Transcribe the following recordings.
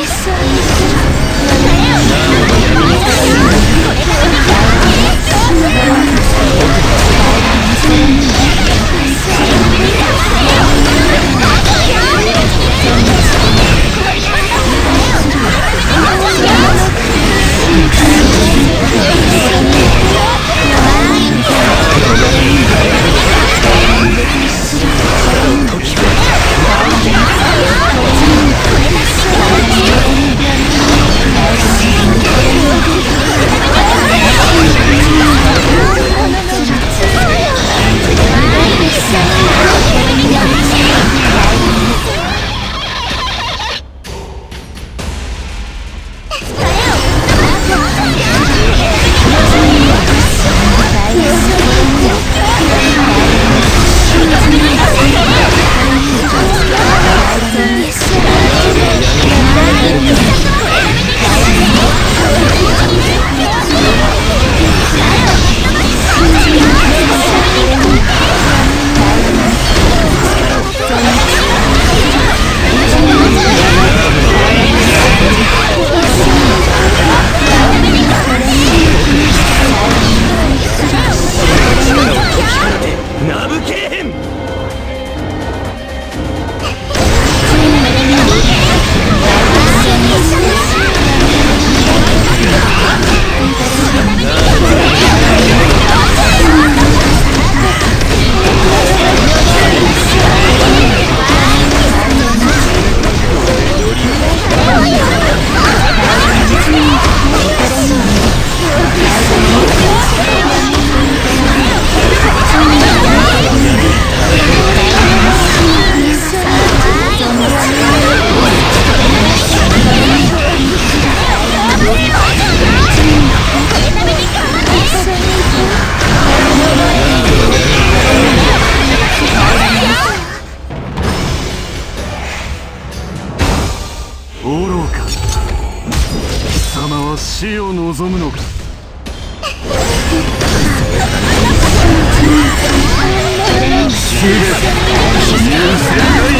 Lisa. 愚か貴様は死を望むのか？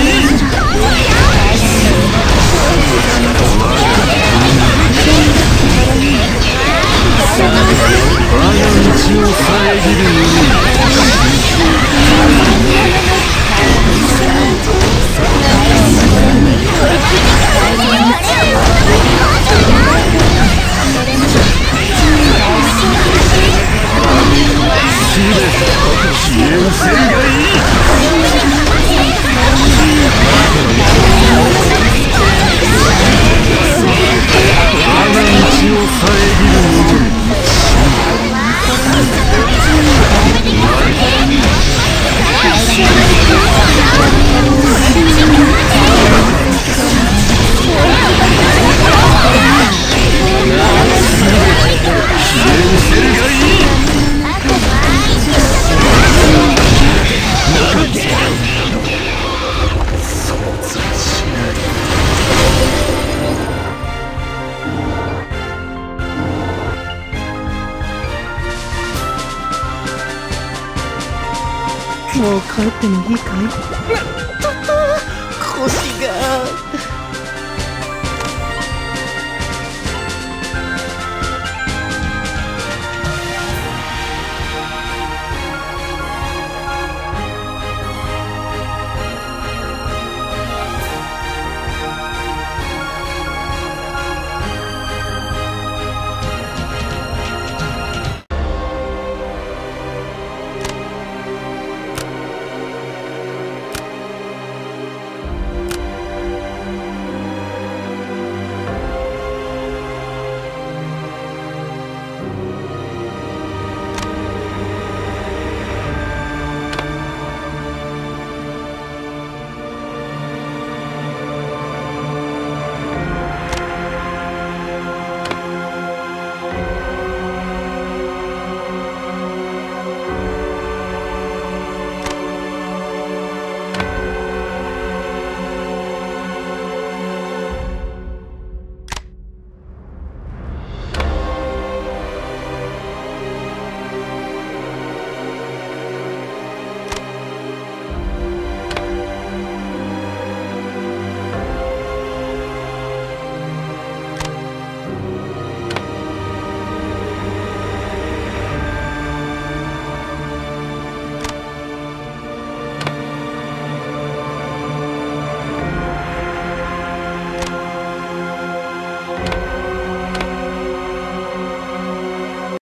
七杯七五もう帰ってもいいかい